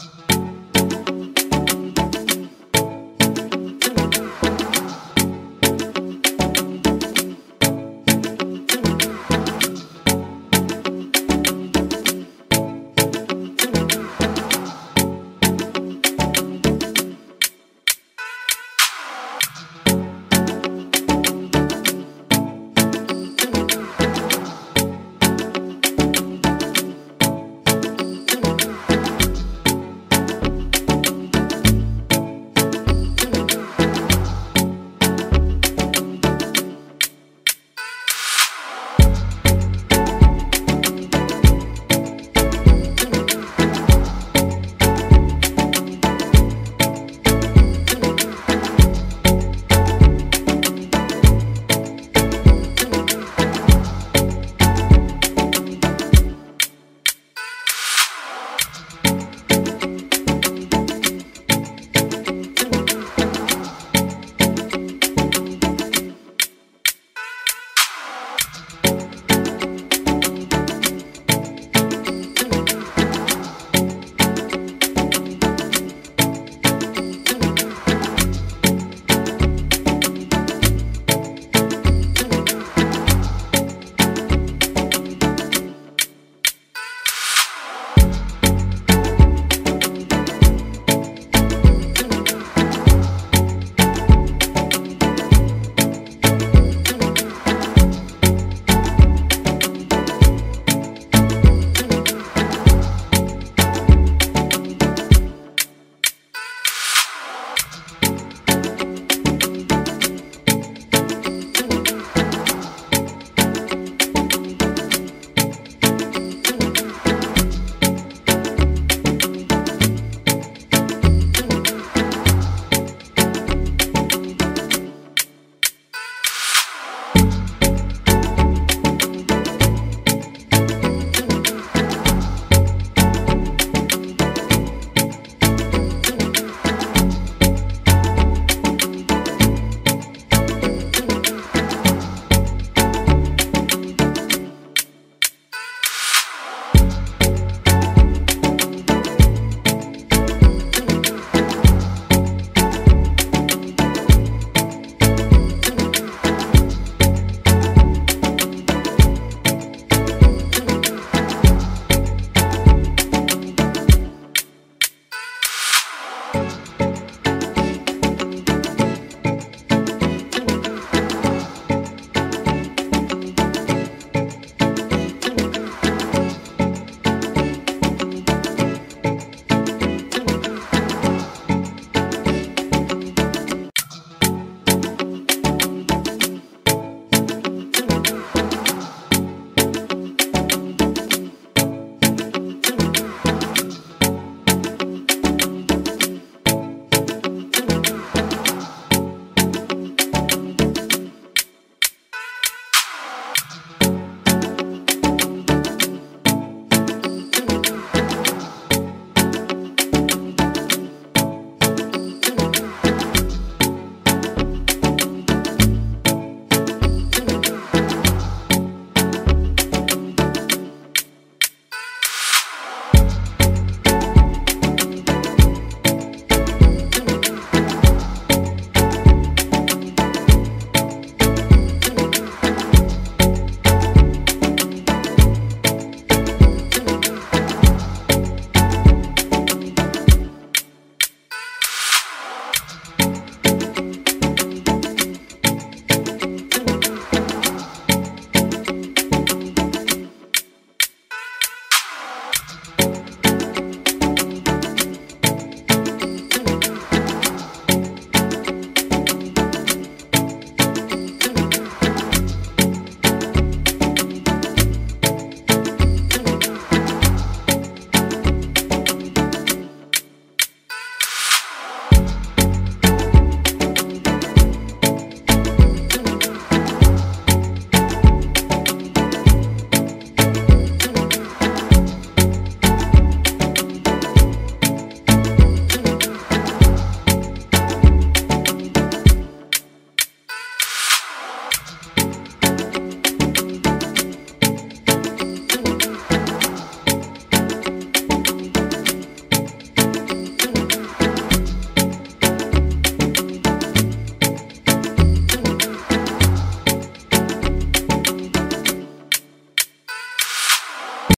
podcast.